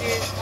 que